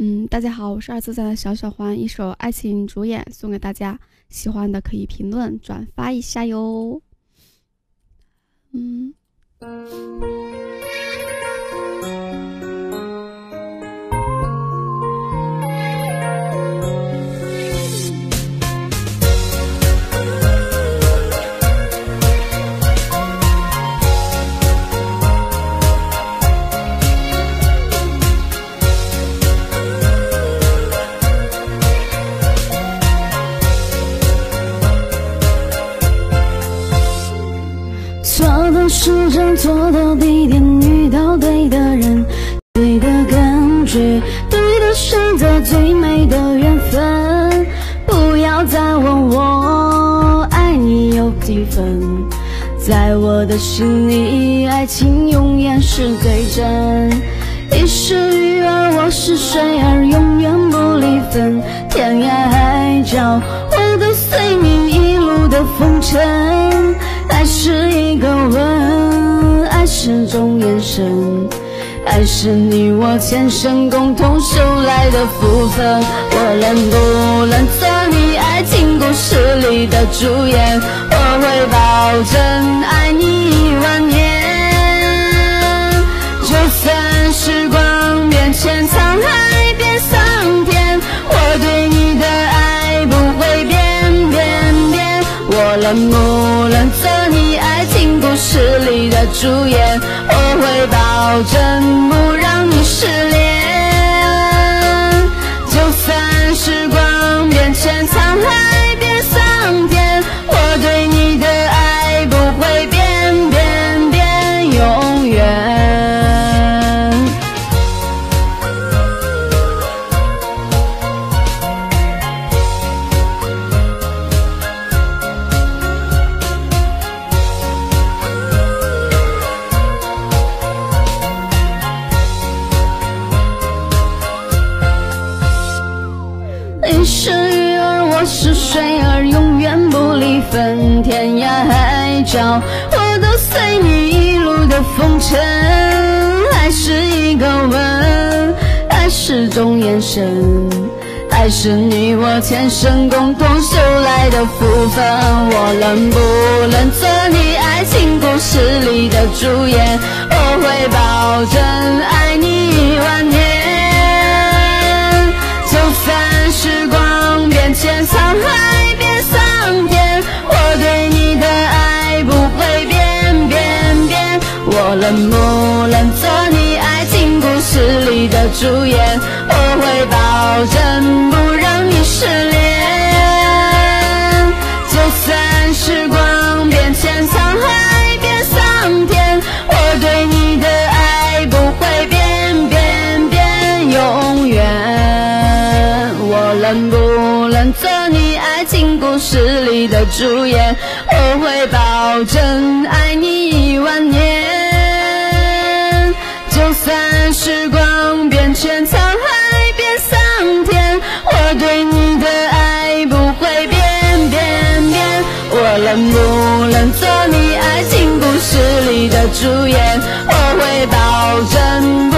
嗯，大家好，我是二次三的小小欢，一首《爱情主演》送给大家，喜欢的可以评论转发一下哟。嗯。错的时间，错的地点，遇到对的人，对的感觉，对的选择，最美的缘分。不要再问我爱你有几分，在我的心里，爱情永远是最真。你是鱼儿，我是水儿，永远不离分。天涯海角，我都随你一路的风尘。爱是一个吻，爱是种眼神，爱是你我前生共同修来的福分。我能不能做你爱情故事里的主演？我会保证爱你一万年。就算时光变迁，沧海变桑田，我对你的爱不会变变变。我能不主演，我会保证不让你失恋。就算时你是鱼儿，我是水儿，永远不离分。天涯海角，我都随你一路的风尘。爱是一个吻，爱是种眼神，爱是你我前生共同修来的福分。我能不能做你爱情故事里时光变迁，沧海变桑田，我对你的爱不会变变变。我能不能做你爱情故事里的主演？我会保证不不能做你爱情故事里的主演？我会保证爱你一万年。就算时光变迁，沧海变桑田，我对你的爱不会变变变。我能不能做你爱情故事里的主演？我会保证不